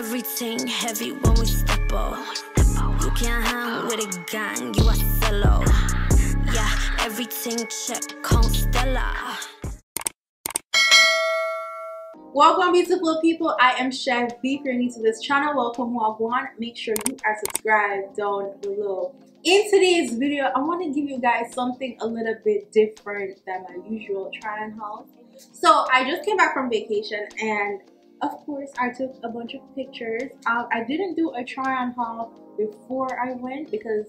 Everything heavy when we step up. You can't hang with a gang, you a fellow. Yeah, everything check, Constella. Welcome, beautiful people. I am Chev B. If you're new to this channel, welcome, Wagwan. Make sure you are subscribed down below. In today's video, I want to give you guys something a little bit different than my usual try and haul. So I just came back from vacation and of course I took a bunch of pictures. Um, I didn't do a try on haul before I went because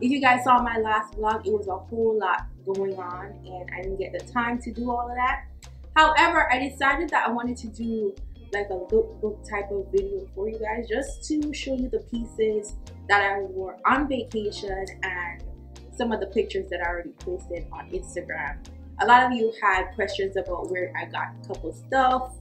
if you guys saw my last vlog, it was a whole lot going on and I didn't get the time to do all of that. However, I decided that I wanted to do like a lookbook type of video for you guys just to show you the pieces that I wore on vacation and some of the pictures that I already posted on Instagram. A lot of you had questions about where I got a couple stuff,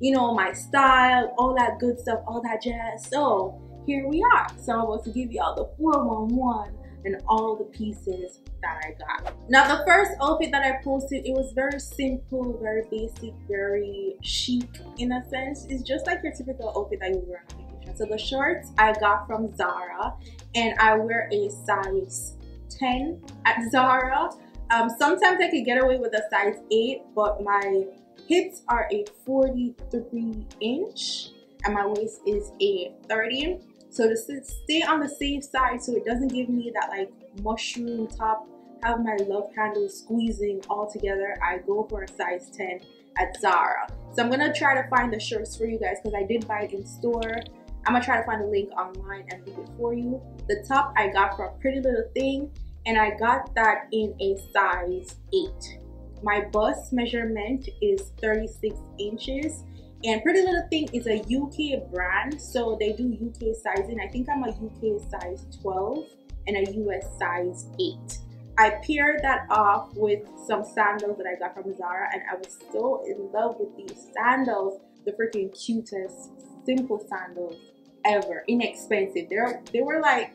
you know, my style, all that good stuff, all that jazz. So here we are. So I'm about to give you all the 411 and all the pieces that I got. Now the first outfit that I posted, it was very simple, very basic, very chic in a sense. It's just like your typical outfit that you wear on vacation. So the shorts I got from Zara and I wear a size 10 at Zara. Um, sometimes I could get away with a size 8, but my hips are a 43 inch and my waist is a 30 so to stay on the safe side so it doesn't give me that like mushroom top, have my love handle squeezing all together, I go for a size 10 at Zara. So I'm gonna try to find the shirts for you guys because I did buy it in store. I'm gonna try to find a link online and leave it for you. The top I got from Pretty Little Thing and I got that in a size 8. My bust measurement is 36 inches and Pretty Little Thing is a UK brand, so they do UK sizing. I think I'm a UK size 12 and a US size 8. I paired that off with some sandals that I got from Zara, and I was so in love with these sandals. The freaking cutest, simple sandals ever. Inexpensive. They're, they were like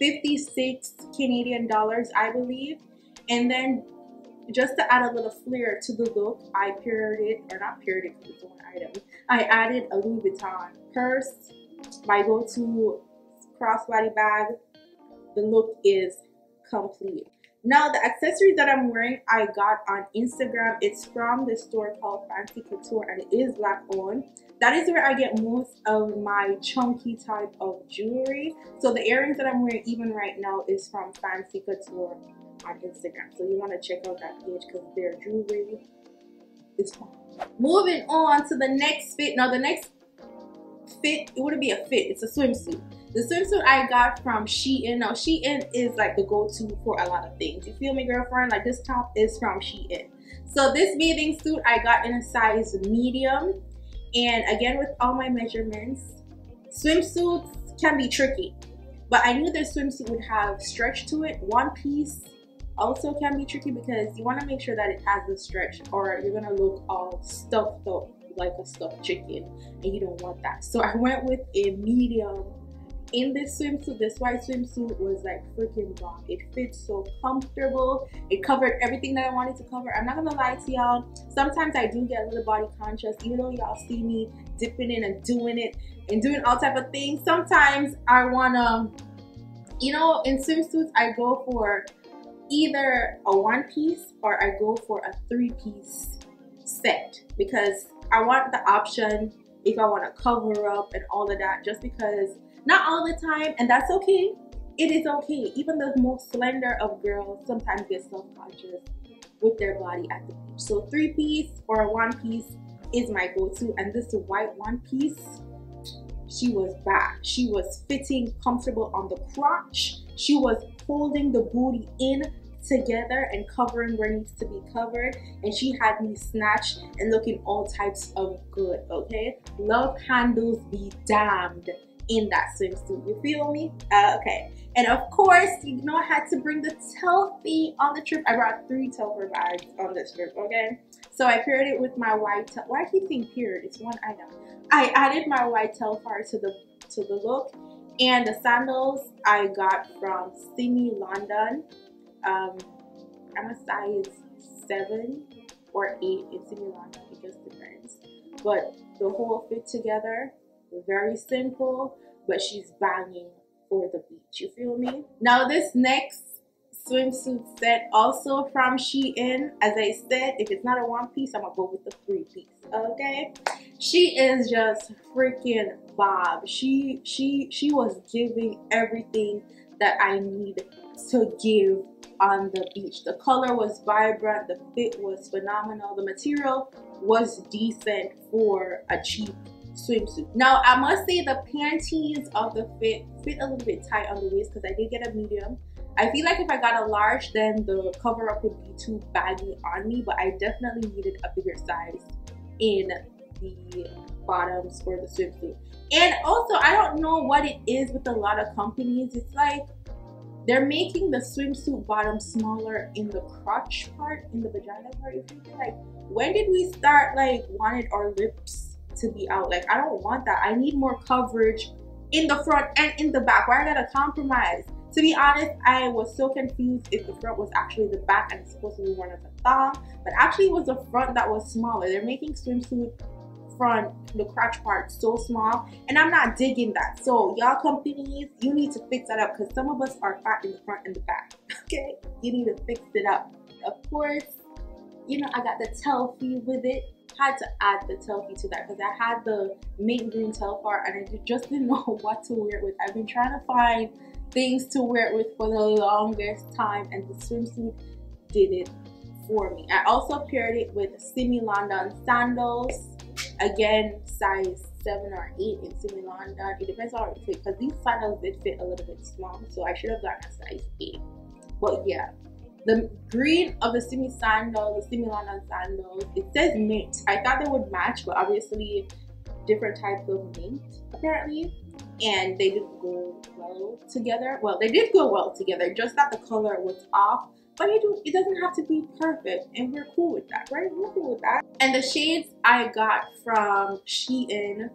56 Canadian dollars, I believe. And then just to add a little flair to the look, I paired it, or not paired it because it's one item, I added a Louis Vuitton purse, my go-to crossbody bag. The look is complete. Now the accessories that I'm wearing, I got on Instagram. It's from the store called Fancy Kouture and it is black owned. That is where I get most of my chunky type of jewelry. So the earrings that I'm wearing even right now is from Fancy Kouture on Instagram. So you want to check out that page because their jewelry is. Moving on to the next fit. Now the next fit, it wouldn't be a fit, it's a swimsuit. The swimsuit I got from Shein. Now Shein is like the go-to for a lot of things. You feel me, girlfriend? Like this top is from Shein. So this bathing suit I got in a size medium. And again, with all my measurements, swimsuits can be tricky. But I knew this swimsuit would have stretch to it. One piece also can be tricky because you want to make sure that it has the stretch or you're gonna look all stuffed up like a stuffed chicken and you don't want that. So i went with a medium in this swimsuit. This white swimsuit was like freaking bomb. It fits so comfortable. It covered everything that i wanted to cover. I'm not gonna lie to y'all. Sometimes i do get a little body conscious even though y'all see me dipping in and doing it and doing all type of things. Sometimes i wanna you know in swimsuits i go for either a one piece or I go for a three piece set because I want the option if I want to cover up and all of that just because not all the time and that's okay. It is okay. Even the most slender of girls sometimes get self-conscious with their body at the beach. So three piece or a one piece is my go-to and this white one piece she was back she was fitting comfortable on the crotch. She was holding the booty in together and covering where needs to be covered. And she had me snatched and looking all types of good okay? Love handles be damned in that swimsuit you feel me? Uh, okay. And of course you know I had to bring the Telfie on the trip. I brought three Telfie bags on this trip okay? So I paired it with my white why I keep saying paired it's one item? I added my white Telfar to the to the look and the sandals I got from Simmi London. Um, I'm a size 7 or 8 in Simmi London, it just depends. But the whole fit together very simple, but she's banging for the beach. You feel me? Now this next swimsuit set also from Shein. As I said, if it's not a one piece, I'm gonna go with the three piece. Okay, she is just freaking Bob. She she she was giving everything that I need to give on the beach. The color was vibrant, the fit was phenomenal, the material was decent for a cheap swimsuit. Now I must say the panties of the fit fit a little bit tight on the waist because I did get a medium. I feel like if I got a large then the cover up would be too baggy on me but I definitely needed a bigger size in the bottoms for the swimsuit. And also I don't know what it is with a lot of companies. It's like they're making the swimsuit bottom smaller in the crotch part, in the vagina part. If you like, when did we start like wanted our lips to be out? Like, I don't want that. I need more coverage in the front and in the back. Why I gotta compromise? To be honest, I was so confused if the front was actually the back and it's supposed to be one of the thong, but actually it was the front that was smaller. They're making swimsuit front, the crotch part so small and I'm not digging that. So y'all companies, you need to fix that up because some of us are fat in the front and the back, okay? You need to fix it up. Of course, you know, I got the Telfie with it. Had to add the Telfie to that because I had the mint green Telfar and I just didn't know what to wear it with. I've been trying to find things to wear it with for the longest time and the swimsuit did it for me. I also paired it with Simmi London sandals Again, size 7 or 8 in Simmi London. It depends on it fit because these sandals did fit a little bit small. So I should have gotten a size 8. But yeah, the green of the Simmi sandals, the Simmi London sandals, it says mint. I thought they would match, but obviously different types of mint apparently. And they didn't go well together. Well, they did go well together, just that the color was off. But it, it doesn't have to be perfect and we're cool with that right? We're cool with that. And the shades i got from shein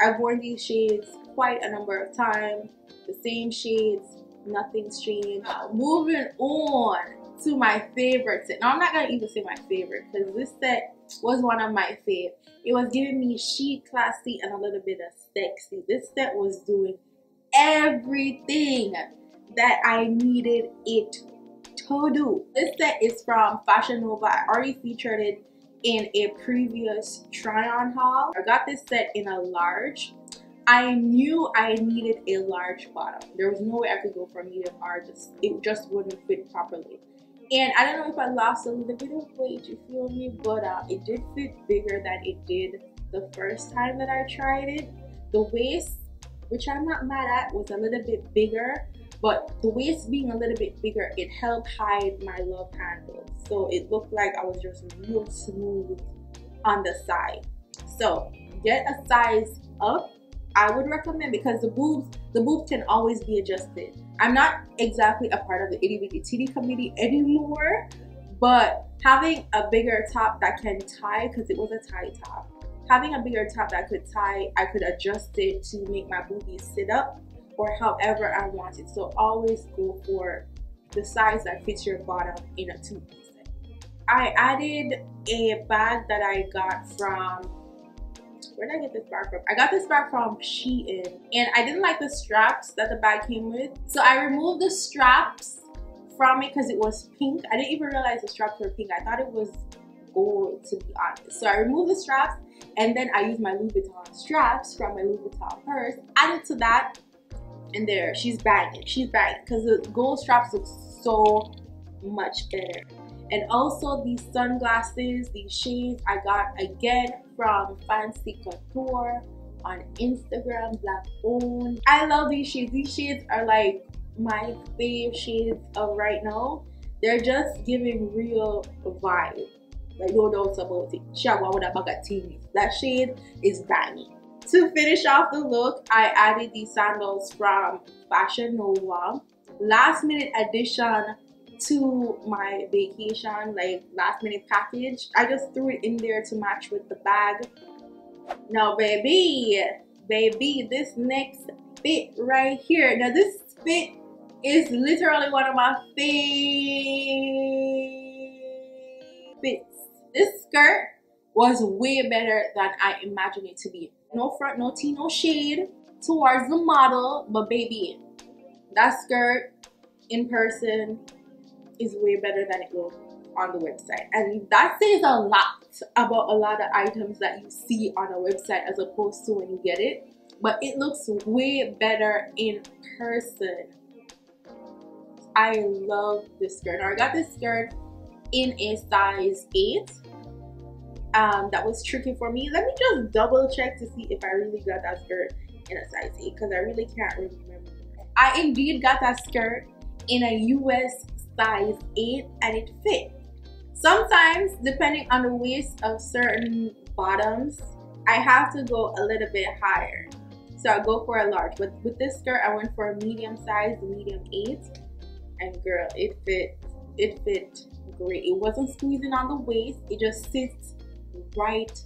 i've worn these shades quite a number of times the same shades nothing's changed uh, moving on to my favorite set now i'm not gonna even say my favorite because this set was one of my favorite it was giving me chic classy and a little bit of sexy this set was doing everything that i needed it to do. This set is from Fashion Nova. I already featured it in a previous try-on haul. I got this set in a large. I knew I needed a large bottom. There was no way I could go for medium or just it just wouldn't fit properly. And I don't know if I lost a little bit of weight, you feel me? But uh, it did fit bigger than it did the first time that I tried it. The waist, which I'm not mad at, was a little bit bigger but the waist being a little bit bigger, it helped hide my love handles. So it looked like I was just real smooth on the side. So get a size up. I would recommend because the boobs, the boobs can always be adjusted. I'm not exactly a part of the itty bitty titty committee anymore, but having a bigger top that can tie, because it was a tie top, having a bigger top that could tie, I could adjust it to make my boobies sit up or however I want it. So always go for the size that fits your bottom in a two piece. I added a bag that I got from where did I get this bag from? I got this bag from Shein and I didn't like the straps that the bag came with. So I removed the straps from it because it was pink. I didn't even realize the straps were pink. I thought it was gold to be honest. So I removed the straps and then I used my Louis Vuitton straps from my Louis Vuitton purse. Added to that and there she's bagging she's bagging because the gold straps look so much better and also these sunglasses these shades i got again from fancy kouture on instagram black owned i love these shades. These shades are like my favorite shades of right now. They're just giving real vibe. Like no doubts about it. Shower with a bag of that shade is banging. To finish off the look, I added these sandals from Fashion Nova. Last minute addition to my vacation, like last minute package. I just threw it in there to match with the bag. Now, baby, baby, this next fit right here. Now, this fit is literally one of my favorites. This skirt was way better than I imagined it to be. No front, no tea, no shade towards the model, but baby, that skirt in person is way better than it looked on the website. And that says a lot about a lot of items that you see on a website as opposed to when you get it. But it looks way better in person. I love this skirt. Now I got this skirt in a size 8 um, that was tricky for me. Let me just double check to see if I really got that skirt in a size 8 because I really can't remember. I indeed got that skirt in a US size 8 and it fit. Sometimes, depending on the waist of certain bottoms, I have to go a little bit higher. So I go for a large. But with this skirt, I went for a medium size, medium 8. And girl, it fit. It fit great. It wasn't squeezing on the waist. It just sits right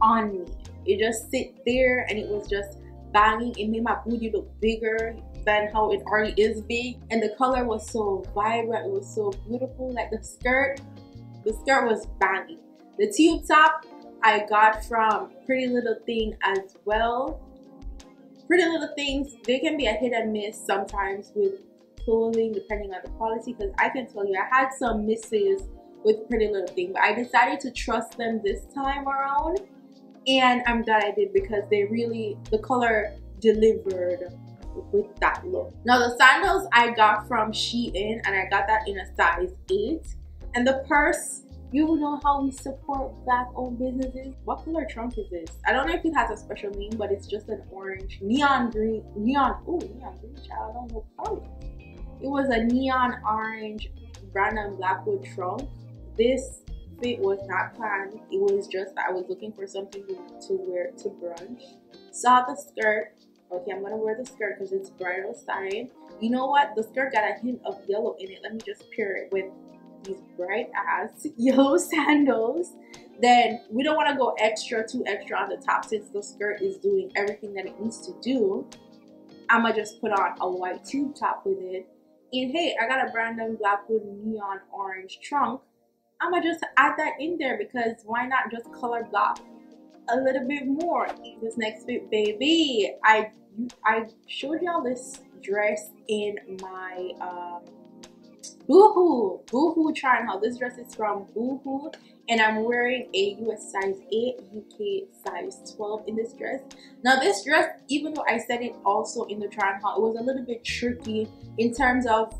on me. It just sit there and it was just banging. It made my booty look bigger than how it already is big. And the color was so vibrant. It was so beautiful. Like the skirt, the skirt was banging. The tube top I got from Pretty Little Thing as well. Pretty Little Things, they can be a hit and miss sometimes with clothing depending on the quality because I can tell you I had some misses with Pretty Little Thing but I decided to trust them this time around and I'm glad I did because they really the color delivered with that look. Now the sandals I got from Shein and I got that in a size 8 and the purse you know how we support black owned businesses? What color trunk is this? I don't know if it has a special name, but it's just an orange, neon green, neon, oh, neon green, child, I don't know color. It was a neon orange Brandon Blackwood trunk. This fit was not planned. It was just I was looking for something to wear to brunch. Saw the skirt. Okay, I'm gonna wear the skirt because it's bright side. You know what? The skirt got a hint of yellow in it. Let me just pair it with these bright ass yellow sandals then we don't want to go extra too extra on the top since the skirt is doing everything that it needs to do i'm gonna just put on a white tube top with it and hey i got a brand brandon blackwood neon orange trunk i'm gonna just add that in there because why not just color block a little bit more in this next fit baby i i showed y'all this dress in my um Boohoo, Boohoo trying how this dress is from Boohoo and I'm wearing a US size 8, UK size 12 in this dress. Now this dress, even though I said it also in the try haul, it was a little bit tricky in terms of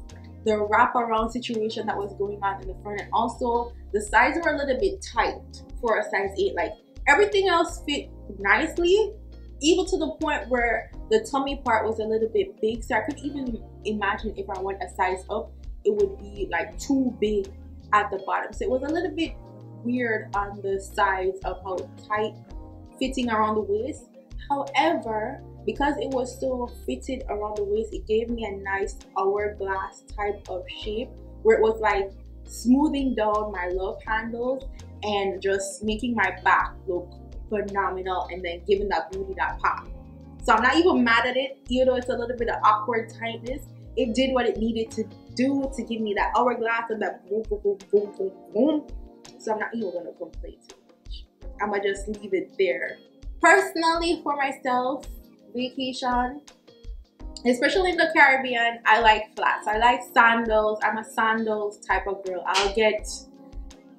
the wraparound situation that was going on in the front and also the sides were a little bit tight for a size 8. Like everything else fit nicely even to the point where the tummy part was a little bit big so I could even imagine if I went a size up it would be like too big at the bottom. So it was a little bit weird on the sides of how tight fitting around the waist. However, because it was so fitted around the waist, it gave me a nice hourglass type of shape where it was like smoothing down my love handles and just making my back look phenomenal and then giving that booty that pop. So I'm not even mad at it, even though it's a little bit of awkward tightness. It did what it needed to do to give me that hourglass and that boom, boom, boom, boom, boom, boom. So I'm not even gonna complain too much. I'ma just leave it there. Personally, for myself, vacation, especially in the Caribbean, I like flats. I like sandals. I'm a sandals type of girl. I'll get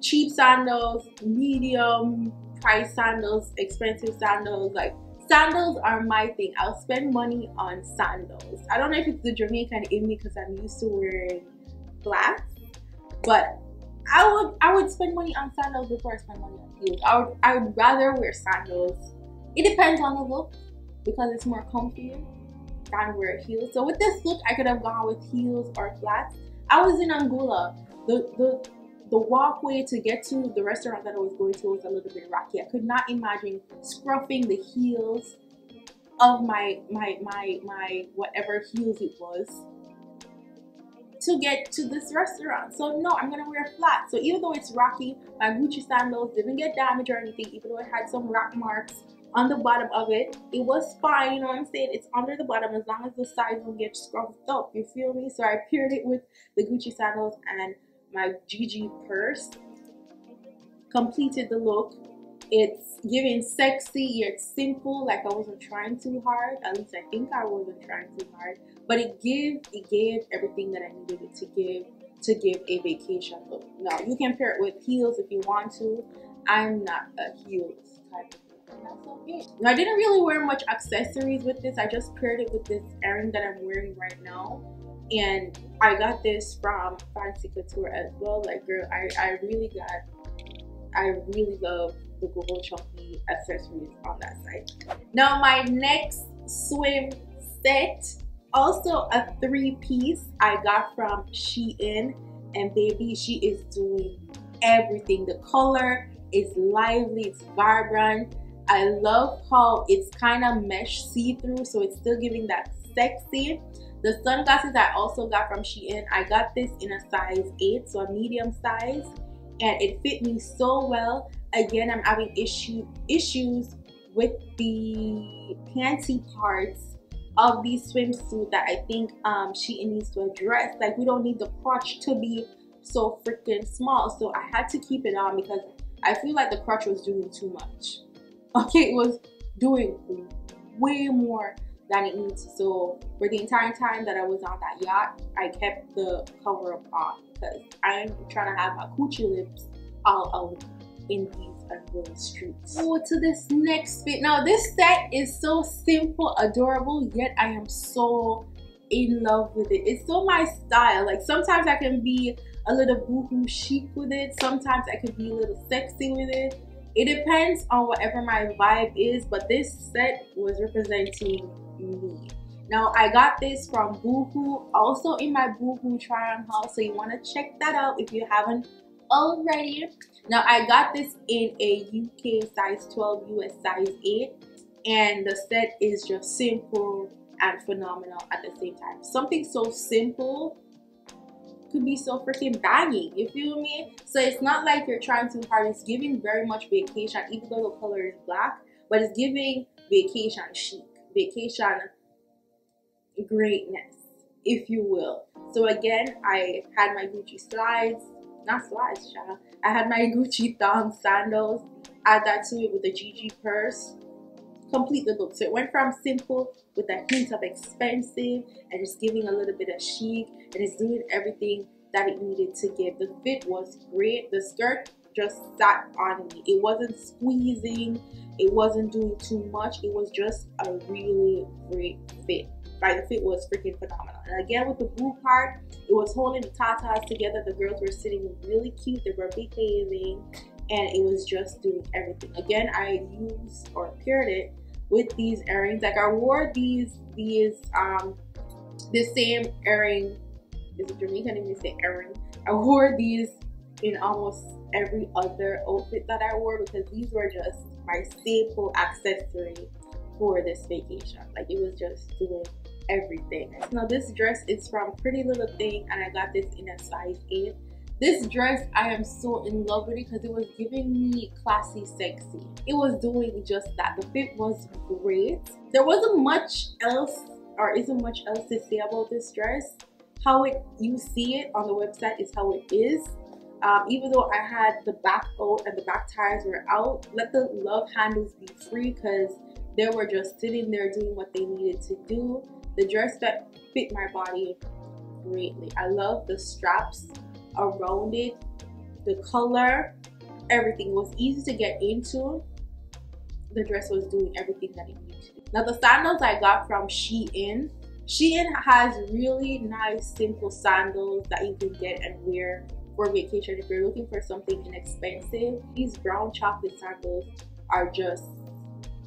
cheap sandals, medium price sandals, expensive sandals, like sandals are my thing. I'll spend money on sandals. I don't know if it's the Jamaican in me because I'm used to wearing flats, but I would I would spend money on sandals before I spend money on heels. I would I would rather wear sandals. It depends on the look because it's more comfy than wear heels. So with this look, I could have gone with heels or flats. I was in Angola. The the the walkway to get to the restaurant that I was going to was a little bit rocky. I could not imagine scruffing the heels of my my my my whatever heels it was to get to this restaurant. So no, I'm gonna wear flat. So even though it's rocky, my Gucci sandals didn't get damaged or anything, even though it had some rock marks on the bottom of it, it was fine, you know what I'm saying? It's under the bottom as long as the sides don't get scruffed up, you feel me? So I paired it with the Gucci sandals and my GG purse completed the look it's giving sexy yet simple like i wasn't trying too hard at least i think i wasn't trying too hard but it gave it gave everything that i needed it to give to give a vacation look now you can pair it with heels if you want to i'm not a heels type of that's okay. Now, I didn't really wear much accessories with this. I just paired it with this earring that I'm wearing right now. And I got this from Fancy Kouture as well. Like, girl, I, I really got, I really love the Google Chunky accessories on that site. Now my next swim set, also a three piece I got from Shein and baby she is doing everything. The color is lively, it's vibrant. I love how it's kind of mesh see-through so it's still giving that sexy. The sunglasses I also got from Shein. I got this in a size 8, so a medium size and it fit me so well again i'm having issue issues with the panty parts of the swimsuit that i think um she needs to address like we don't need the crotch to be so freaking small so i had to keep it on because i feel like the crotch was doing too much okay it was doing way more than it needs so for the entire time that i was on that yacht i kept the cover up on because i'm trying to have my coochie lips all out in these unreal streets. Oh, to this next fit. Now this set is so simple, adorable, yet I am so in love with it. It's so my style. Like sometimes I can be a little boho chic with it. Sometimes I can be a little sexy with it. It depends on whatever my vibe is, but this set was representing Now I got this from Boohoo, also in my Boohoo try on haul, so you want to check that out if you haven't already. Now I got this in a UK size 12, US size 8 and the set is just simple and phenomenal at the same time. Something so simple could be so freaking banging, you feel me? So it's not like you're trying too hard, it's giving very much vacation even though the color is black, but it's giving vacation chic, vacation greatness, if you will. So again, I had my Gucci slides, not slides, child. I had my Gucci thong sandals. Add that to it with the GG purse. Complete the look. So it went from simple with a hint of expensive and just giving a little bit of chic and it's doing everything that it needed to give. The fit was great. The skirt just sat on me. It wasn't squeezing. It wasn't doing too much. It was just a really great fit. Like the fit was freaking phenomenal. And again, with the blue part, it was holding the tatas together. The girls were sitting really cute. They were behaving, and it was just doing everything. Again, I used or paired it with these earrings. Like I wore these these um the same earring. Is it Jamaican? Even say earring. I wore these in almost every other outfit that I wore because these were just my staple accessory for this vacation. Like it was just doing everything. Now this dress is from Pretty Little Thing and I got this in a size 8. This dress, I am so in love with it because it was giving me classy sexy. It was doing just that. The fit was great. There wasn't much else or isn't much else to say about this dress. How it you see it on the website is how it is. Um, even though I had the back out and the back tires were out, let the love handles be free because they were just sitting there doing what they needed to do. The dress that fit my body greatly. I love the straps around it, the color, everything. It was easy to get into. The dress was doing everything that it needed to do. Now the sandals I got from Shein. Shein has really nice simple sandals that you can get and wear for vacation if you're looking for something inexpensive. These brown chocolate sandals are just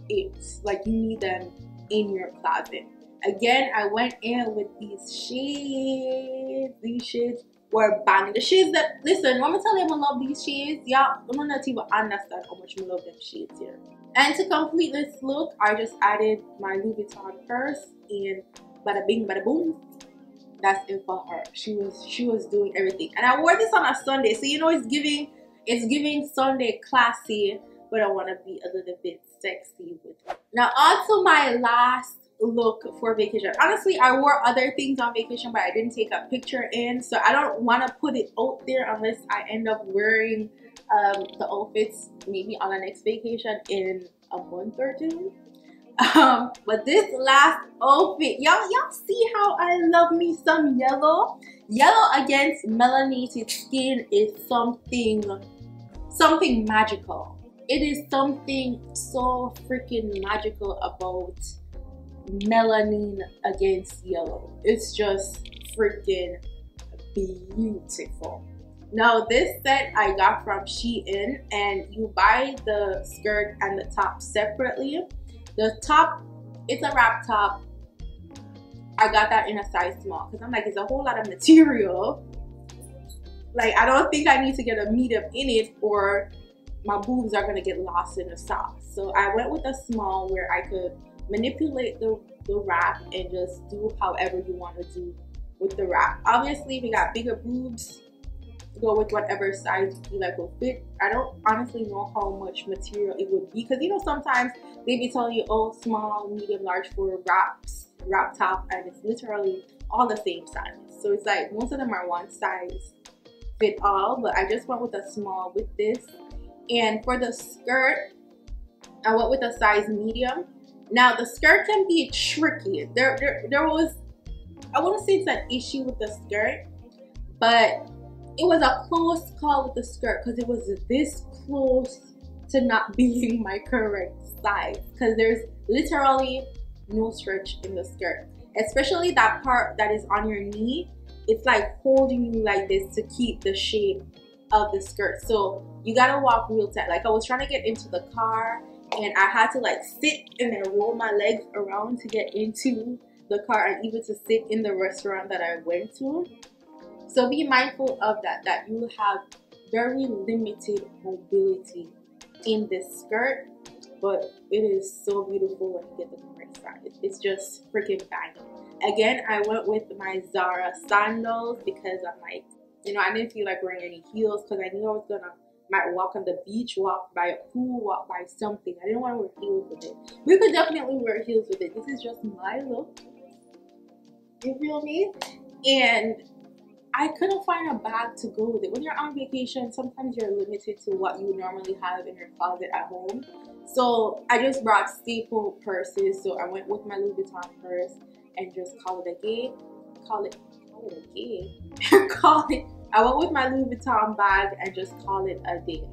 it. Like you need them in your closet. Again, I went in with these shades. These shades were banging. The shades that, listen, when I tell you I love these shades, y'all don't not even understand how much I love them shades here. And to complete this look, I just added my Louis Vuitton purse and bada bing, bada boom. That's it for her. She was she was doing everything. And I wore this on a Sunday. So you know it's giving it's giving Sunday classy, but I want to be a little bit sexy with it. Now on to my last look for vacation. Honestly, I wore other things on vacation, but I didn't take a picture in. So I don't want to put it out there unless I end up wearing um, the outfits maybe on the next vacation in a month or two. Um, but this last outfit, y'all, y'all see how I love me some yellow? Yellow against melanated skin is something, something magical. It is something so freaking magical about melanin against yellow. It's just freaking beautiful. Now this set I got from Shein and you buy the skirt and the top separately. The top, it's a wrap top. I got that in a size small because I'm like, it's a whole lot of material. Like I don't think I need to get a medium in it or my boobs are gonna get lost in the socks. So I went with a small where I could manipulate the, the wrap and just do however you want to do with the wrap. Obviously, if you got bigger boobs, go with whatever size you like will fit. I don't honestly know how much material it would be because you know sometimes they be telling you oh small, medium, large for wraps, wrap top, and it's literally all the same size. So it's like most of them are one size fit all, but I just went with a small with this. And for the skirt, I went with a size medium. Now the skirt can be tricky. There, there, there was, I want to say it's an issue with the skirt, but it was a close call with the skirt because it was this close to not being my correct size because there's literally no stretch in the skirt. Especially that part that is on your knee it's like holding you like this to keep the shape of the skirt. So you gotta walk real tight. Like I was trying to get into the car and I had to like sit and then roll my legs around to get into the car and even to sit in the restaurant that I went to so be mindful of that, that you have very limited mobility in this skirt, but it is so beautiful when you get the correct size. It's just freaking banging. Again, I went with my Zara sandals because I'm like, you know, I didn't feel like wearing any heels because I knew I was gonna might walk on the beach, walk by a pool, walk by something. I didn't want to wear heels with it. We could definitely wear heels with it. This is just my look. You feel me? And I couldn't find a bag to go with it. When you're on vacation, sometimes you're limited to what you normally have in your closet at home. So I just brought staple purses. So I went with my Louis Vuitton purse and just call it a day. Call it, call it a day. call it. I went with my Louis Vuitton bag and just call it a day.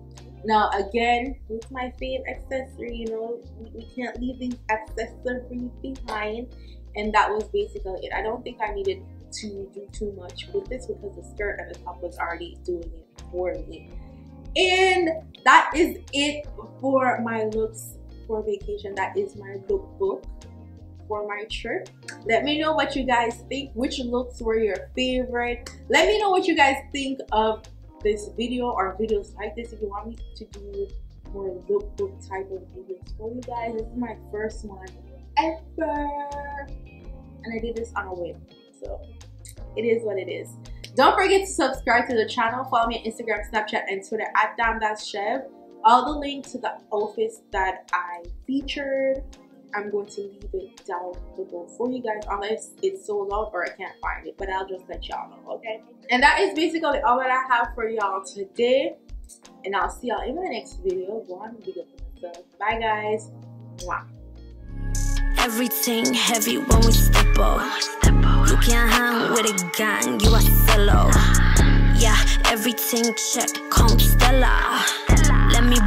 Now again, with my favorite accessory, you know, we, we can't leave these accessories behind. And that was basically it. I don't think I needed to do too much with this because the skirt and the top was already doing it for me. And that is it for my looks for vacation. That is my lookbook for my trip. Let me know what you guys think. Which looks were your favorite? Let me know what you guys think of this video or videos like this if you want me to do more lookbook type of videos for you guys. This is my first one ever. And I did this on a whim. So it is what it is. Don't forget to subscribe to the channel. Follow me on Instagram, Snapchat, and Twitter at DamnThatsChev. All the links to the outfits that I featured, I'm going to leave it down below for you guys unless it's sold out or I can't find it. But I'll just let y'all know, okay? And that is basically all that I have for y'all today. And I'll see y'all in my next video. Go on, big up myself. Bye, guys. Mwah. Everything heavy when we step up. You can't hang with a gang, you a fellow. Yeah, everything check, Constella. Let me